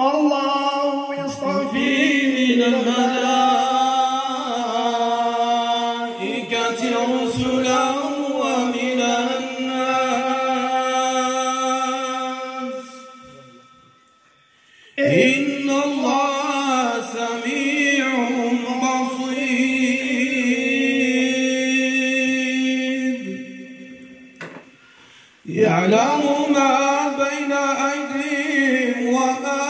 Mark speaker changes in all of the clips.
Speaker 1: الله يصطفي
Speaker 2: من الملائكة يعلم ما بين أيديهم وما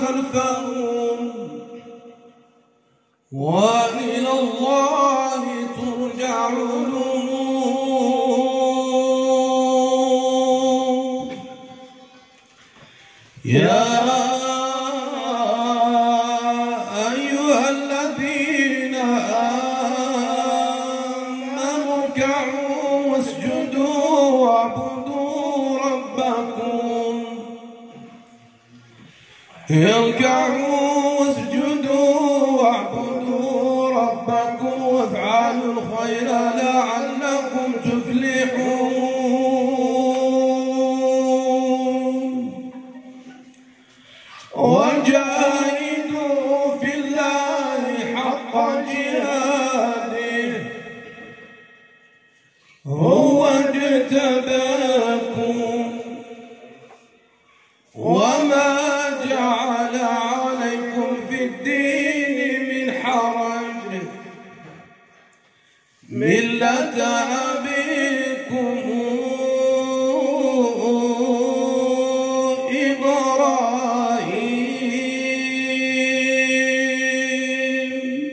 Speaker 2: خلفهم. وإلى الله ترجع الأمور. يا اركعوا واسجدوا واعبدوا ربكم وافعلوا الخير لعلكم تفلحون. وجاهدوا في الله حق جهاده ملة أبيكم إبراهيم.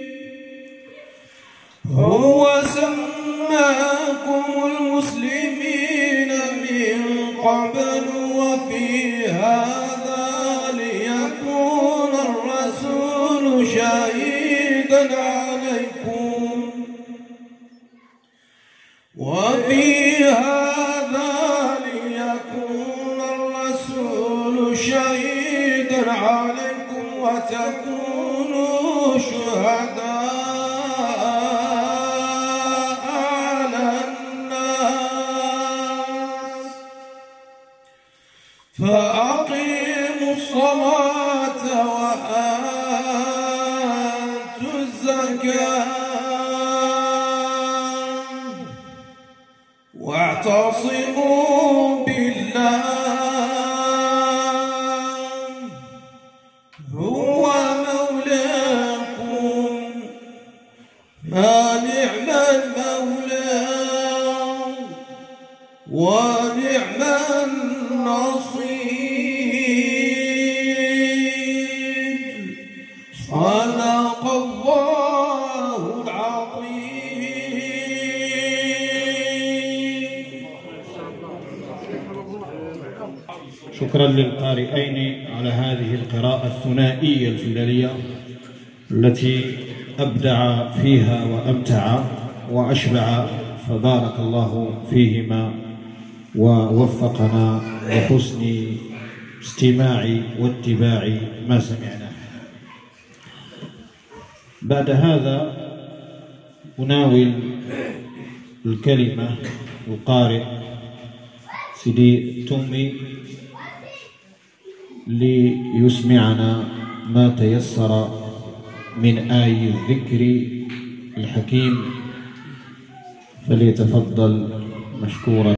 Speaker 2: هو سماكم المسلمين من قبل وفي هذا ليكون الرسول شهيدا عليكم وفي هذا ليكون الرسول شهيدا عليكم وتكونوا شهداء على الناس. فأقيموا الصلاة وآتوا الزكاة. واعتصموا بالله. هو مولاكم. فنعم المولى. ونعم النصير. صدق الله
Speaker 3: شكرا للقارئين على هذه القراءة الثنائية الجلالية التي أبدع فيها وأمتع وأشبع فبارك الله فيهما ووفقنا لحسن استماع واتباع ما سمعناه بعد هذا أناول الكلمة القارئ سيدي تومي ليسمعنا ما تيسر من آي الذكر الحكيم. فليتفضل مشكورا.